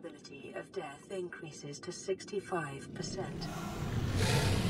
probability of death increases to 65%.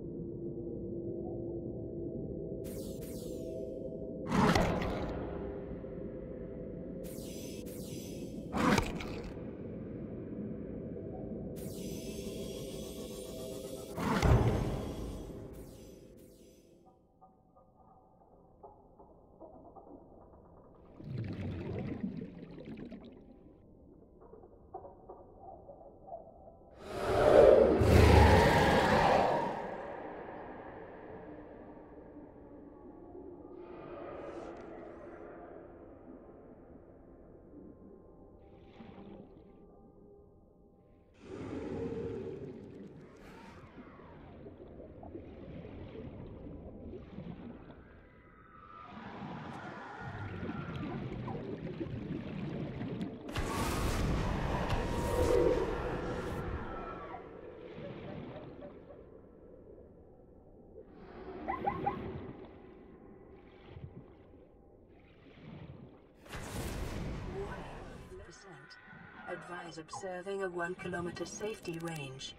Advise observing a one kilometer safety range.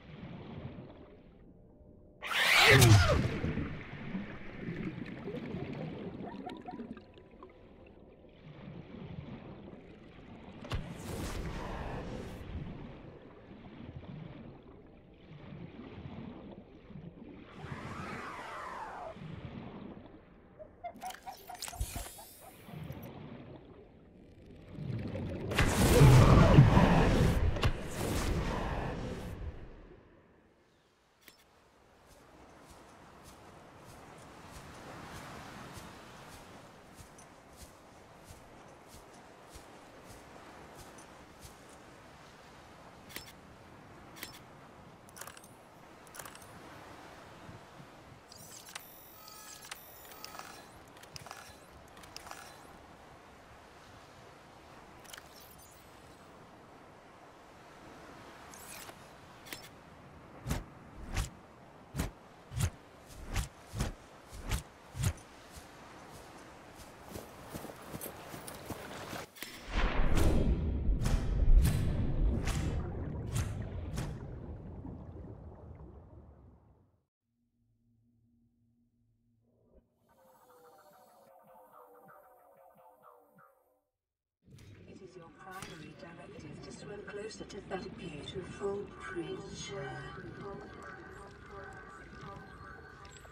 Your primary directive to swim closer to that beautiful creature.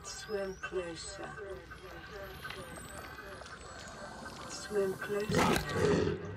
Swim closer. Swim closer.